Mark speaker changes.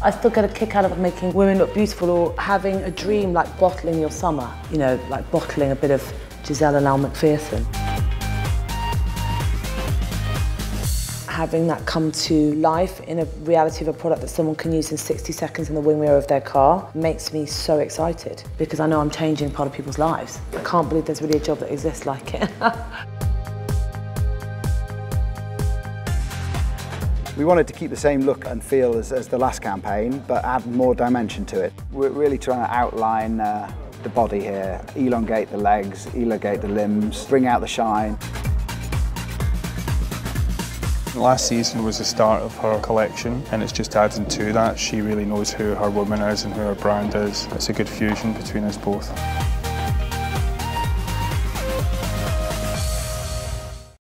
Speaker 1: I still get a kick out of making women look beautiful or having a dream like bottling your summer, you know, like bottling a bit of Gisele and Elle Macpherson. having that come to life in a reality of a product that someone can use in 60 seconds in the wing mirror of their car makes me so excited because I know I'm changing part of people's lives. I can't believe there's really a job that exists like it.
Speaker 2: We wanted to keep the same look and feel as, as, the last campaign, but add more dimension to it. We're really trying to outline uh, the body here, elongate the legs, elongate the limbs, bring out the shine.
Speaker 3: Last season was the start of her collection and it's just adding to that. She really knows who her woman is and who her brand is. It's a good fusion between us both.